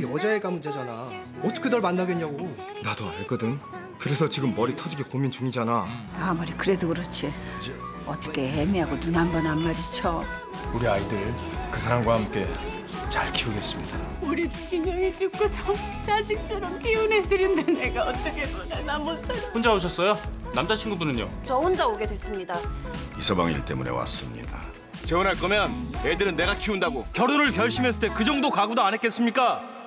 그 여자애가 문제잖아. 어떻게 널 만나겠냐고. 나도 알거든. 그래서 지금 머리 터지게 고민 중이잖아. 아무리 그래도 그렇지 어떻게 애매하고 눈 한 번 안 마주쳐 우리 아이들 그 사람과 함께 잘 키우겠습니다. 우리 진영이 죽고서 자식처럼 키운 애들인데 내가 어떻게 보내 나못 살아. 혼자 오셨어요? 남자친구분은요? 저 혼자 오게 됐습니다. 이서방 일 때문에 왔습니다. 재혼할 거면 애들은 내가 키운다고. 결혼을 결심했을 때 그 정도 각오도 안 했겠습니까?